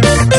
Thank you.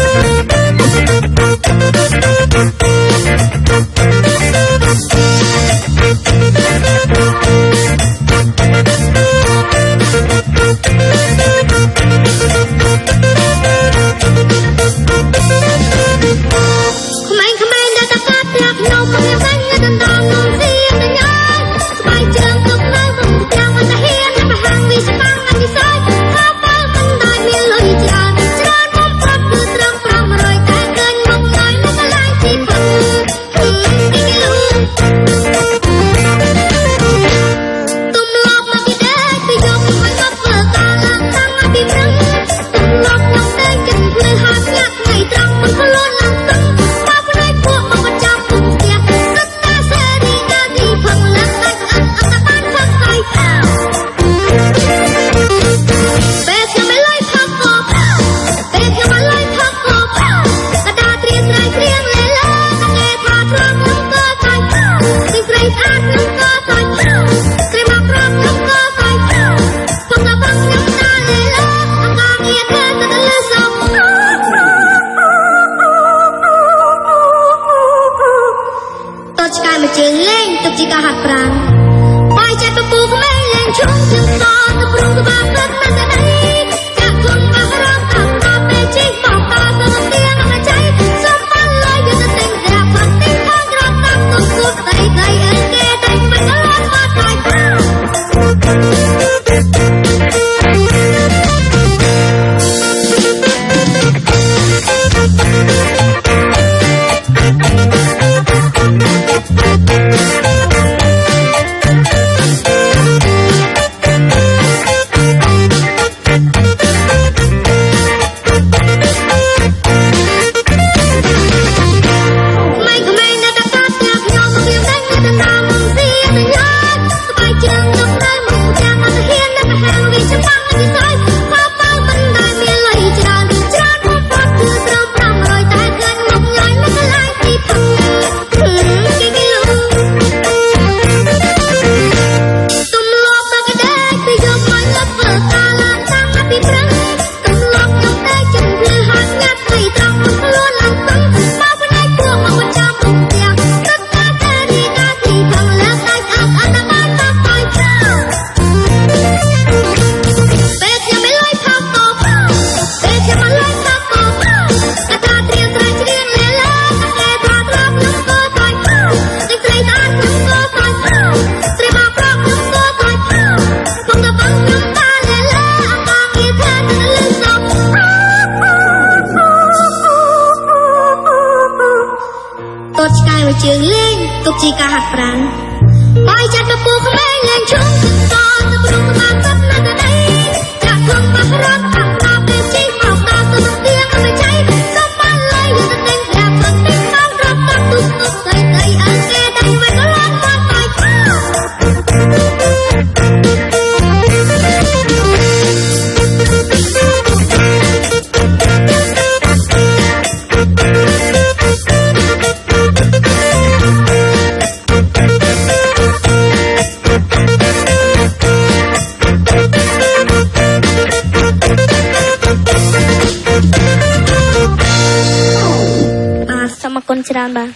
ជើងលេងទុកជាការហាត់ប្រាណបាយចិត្តពពូក្មេងលេងឈុំជើងស ជើងលេងទុកជាការហាត់ប្រាណបាយចាត់ទៅពូក្មេងលេងជុំទឹកតទៅព្រំបានទឹកណាស់ទៅចាក់ខ្ Ramba.